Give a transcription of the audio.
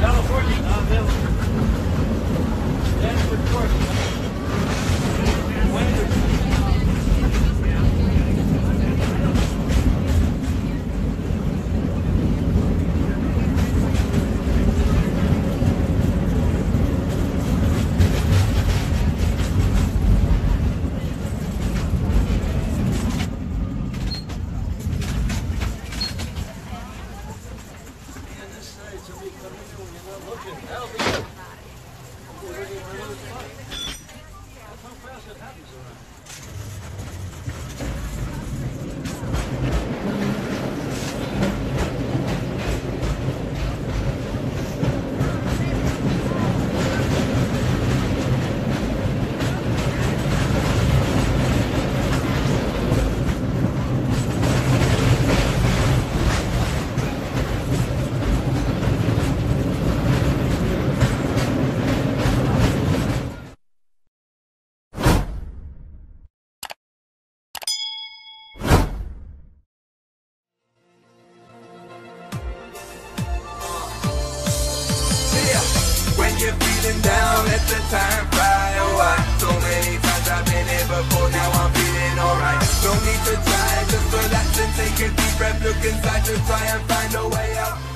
California. Yeah. You're feeling down, let the time fly away. Oh, so many times I've been here before, now I'm feeling alright. No need to try, just relax and take a deep breath. Look inside to try and find a way out.